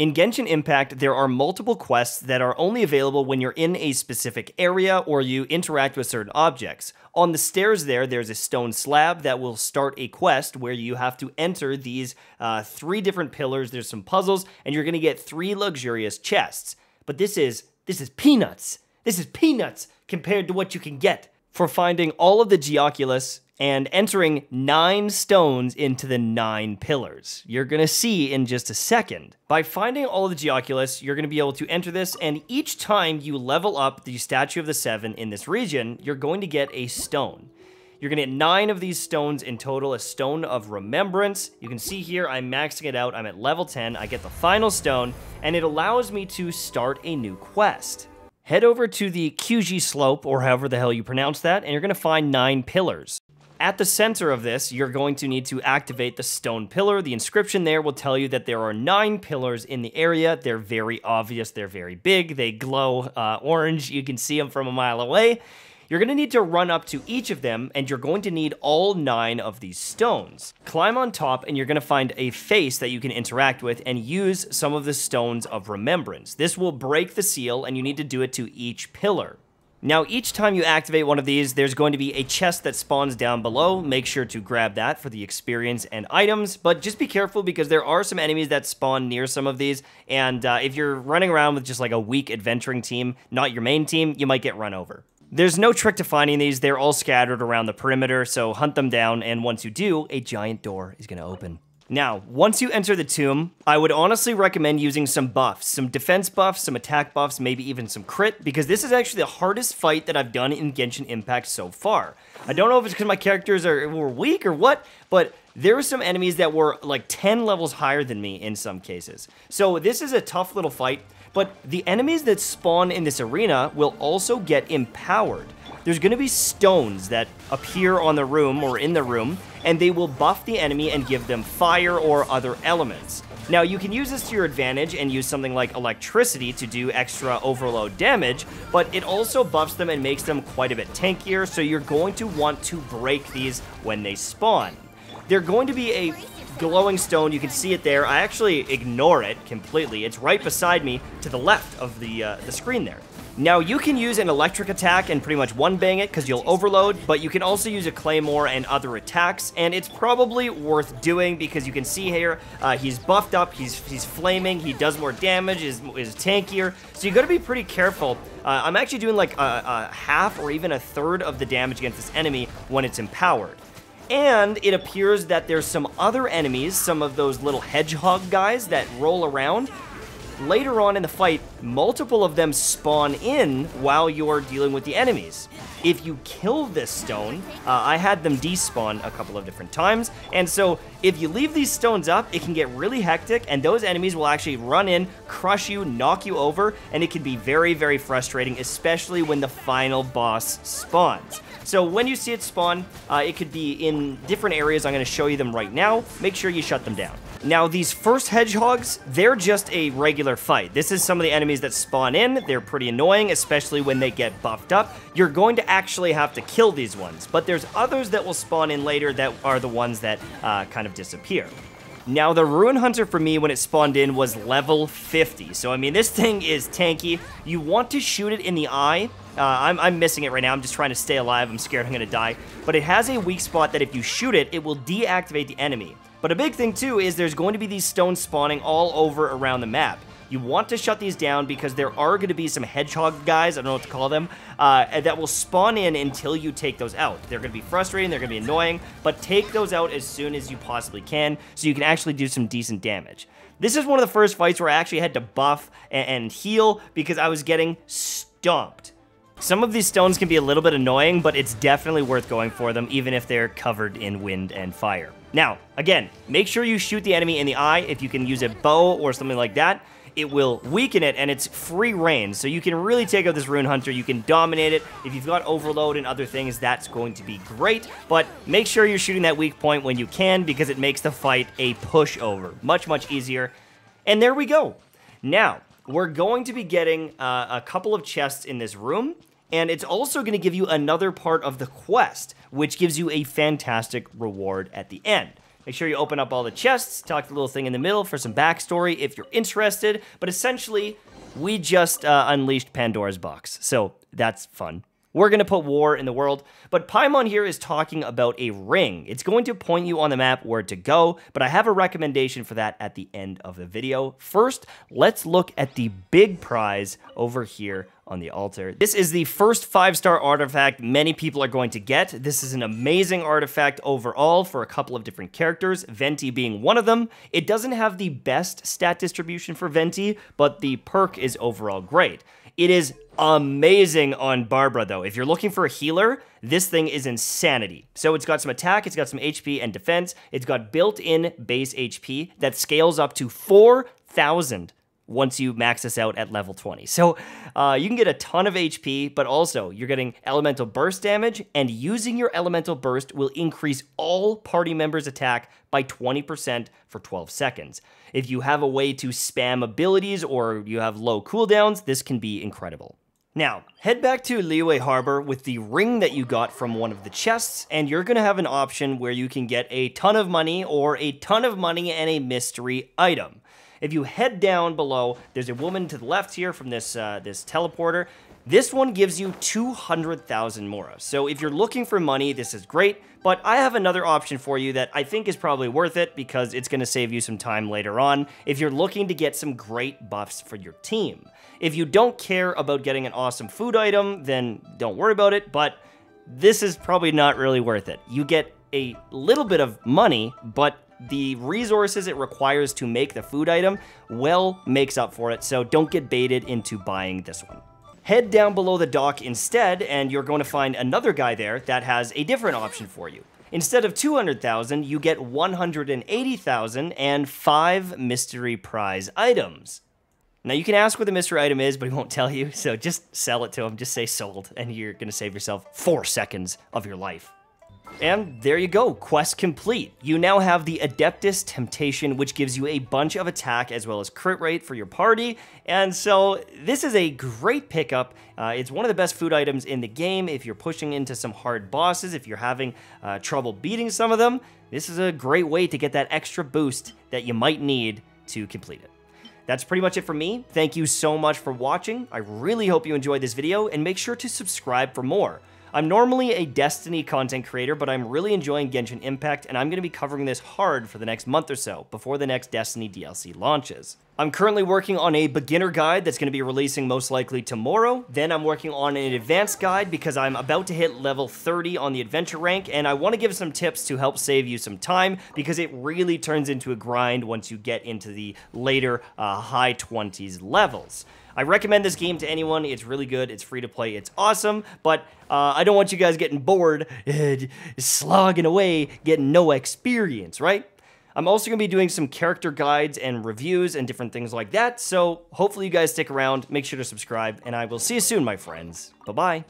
In Genshin Impact, there are multiple quests that are only available when you're in a specific area or you interact with certain objects. On the stairs there, there's a stone slab that will start a quest where you have to enter these uh, three different pillars. There's some puzzles, and you're going to get three luxurious chests. But this is this is peanuts. This is peanuts compared to what you can get for finding all of the Geoculus and entering nine stones into the nine pillars. You're gonna see in just a second. By finding all the Geoculus, you're gonna be able to enter this, and each time you level up the Statue of the Seven in this region, you're going to get a stone. You're gonna get nine of these stones in total, a stone of remembrance. You can see here, I'm maxing it out. I'm at level 10. I get the final stone, and it allows me to start a new quest. Head over to the QG slope, or however the hell you pronounce that, and you're gonna find nine pillars. At the center of this, you're going to need to activate the stone pillar. The inscription there will tell you that there are nine pillars in the area. They're very obvious, they're very big, they glow uh, orange. You can see them from a mile away. You're going to need to run up to each of them, and you're going to need all nine of these stones. Climb on top, and you're going to find a face that you can interact with and use some of the stones of remembrance. This will break the seal, and you need to do it to each pillar. Now, each time you activate one of these, there's going to be a chest that spawns down below. Make sure to grab that for the experience and items, but just be careful because there are some enemies that spawn near some of these, and uh, if you're running around with just like a weak adventuring team, not your main team, you might get run over. There's no trick to finding these, they're all scattered around the perimeter, so hunt them down, and once you do, a giant door is going to open. Now, once you enter the tomb, I would honestly recommend using some buffs, some defense buffs, some attack buffs, maybe even some crit, because this is actually the hardest fight that I've done in Genshin Impact so far. I don't know if it's because my characters are were weak or what, but there were some enemies that were like 10 levels higher than me in some cases. So this is a tough little fight, but the enemies that spawn in this arena will also get empowered there's to be stones that appear on the room or in the room, and they will buff the enemy and give them fire or other elements. Now, you can use this to your advantage and use something like electricity to do extra overload damage, but it also buffs them and makes them quite a bit tankier, so you're going to want to break these when they spawn. They're going to be a glowing stone. You can see it there. I actually ignore it completely. It's right beside me to the left of the, uh, the screen there. Now, you can use an electric attack and pretty much one-bang it because you'll overload, but you can also use a claymore and other attacks, and it's probably worth doing because you can see here, uh, he's buffed up, he's he's flaming, he does more damage, is, is tankier, so you gotta be pretty careful. Uh, I'm actually doing like a, a half or even a third of the damage against this enemy when it's empowered. And it appears that there's some other enemies, some of those little hedgehog guys that roll around, Later on in the fight, multiple of them spawn in while you're dealing with the enemies. If you kill this stone, uh, I had them despawn a couple of different times, and so if you leave these stones up, it can get really hectic, and those enemies will actually run in, crush you, knock you over, and it can be very, very frustrating, especially when the final boss spawns. So when you see it spawn, uh, it could be in different areas. I'm going to show you them right now. Make sure you shut them down. Now, these first hedgehogs, they're just a regular fight. This is some of the enemies that spawn in. They're pretty annoying, especially when they get buffed up. You're going to actually have to kill these ones, but there's others that will spawn in later that are the ones that uh, kind of disappear. Now, the Ruin Hunter for me when it spawned in was level 50. So, I mean, this thing is tanky. You want to shoot it in the eye. Uh, I'm, I'm missing it right now. I'm just trying to stay alive. I'm scared I'm going to die. But it has a weak spot that if you shoot it, it will deactivate the enemy. But a big thing too is there's going to be these stones spawning all over around the map. You want to shut these down because there are going to be some hedgehog guys, I don't know what to call them, uh, that will spawn in until you take those out. They're going to be frustrating, they're going to be annoying, but take those out as soon as you possibly can so you can actually do some decent damage. This is one of the first fights where I actually had to buff and, and heal because I was getting stomped. Some of these stones can be a little bit annoying, but it's definitely worth going for them, even if they're covered in wind and fire. Now, again, make sure you shoot the enemy in the eye. If you can use a bow or something like that, it will weaken it, and it's free reign. So you can really take out this Ruin Hunter. You can dominate it. If you've got Overload and other things, that's going to be great. But make sure you're shooting that weak point when you can, because it makes the fight a pushover. Much, much easier. And there we go. Now, we're going to be getting uh, a couple of chests in this room and it's also going to give you another part of the quest, which gives you a fantastic reward at the end. Make sure you open up all the chests, talk to the little thing in the middle for some backstory if you're interested. But essentially, we just uh, unleashed Pandora's box. So that's fun. We're going to put war in the world, but Paimon here is talking about a ring. It's going to point you on the map where to go, but I have a recommendation for that at the end of the video. First, let's look at the big prize over here on the altar. This is the first five-star artifact many people are going to get. This is an amazing artifact overall for a couple of different characters, Venti being one of them. It doesn't have the best stat distribution for Venti, but the perk is overall great. It is amazing on Barbara, though. If you're looking for a healer, this thing is insanity. So it's got some attack, it's got some HP and defense, it's got built-in base HP that scales up to 4,000 once you max this out at level 20. So uh, you can get a ton of HP, but also you're getting elemental burst damage, and using your elemental burst will increase all party members' attack by 20% for 12 seconds. If you have a way to spam abilities or you have low cooldowns, this can be incredible. Now, head back to Liyue Harbor with the ring that you got from one of the chests, and you're to have an option where you can get a ton of money or a ton of money and a mystery item. If you head down below, there's a woman to the left here from this, uh, this teleporter. This one gives you 200,000 Mora. So if you're looking for money, this is great. But I have another option for you that I think is probably worth it because it's going to save you some time later on if you're looking to get some great buffs for your team. If you don't care about getting an awesome food item, then don't worry about it, but this is probably not really worth it. You get a little bit of money, but the resources it requires to make the food item well makes up for it, so don't get baited into buying this one. Head down below the dock instead, and you're going to find another guy there that has a different option for you. Instead of 200,000, you get 180,000 and 5 mystery prize items. Now you can ask what the mystery item is, but he won't tell you, so just sell it to him, just say sold, and you're gonna save yourself 4 seconds of your life. And there you go, quest complete. You now have the Adeptus Temptation, which gives you a bunch of attack as well as crit rate for your party. And so this is a great pickup. Uh, it's one of the best food items in the game if you're pushing into some hard bosses, if you're having uh, trouble beating some of them. This is a great way to get that extra boost that you might need to complete it. That's pretty much it for me. Thank you so much for watching. I really hope you enjoyed this video and make sure to subscribe for more. I'm normally a Destiny content creator, but I'm really enjoying Genshin Impact, and I'm going to be covering this hard for the next month or so, before the next Destiny DLC launches. I'm currently working on a beginner guide that's going to be releasing most likely tomorrow. Then I'm working on an advanced guide because I'm about to hit level 30 on the adventure rank, and I want to give some tips to help save you some time because it really turns into a grind once you get into the later uh, high 20s levels. I recommend this game to anyone. It's really good. It's free to play. It's awesome. But uh, I don't want you guys getting bored, slogging away, getting no experience, right? I'm also going to be doing some character guides and reviews and different things like that. So hopefully you guys stick around. Make sure to subscribe. And I will see you soon, my friends. Bye-bye.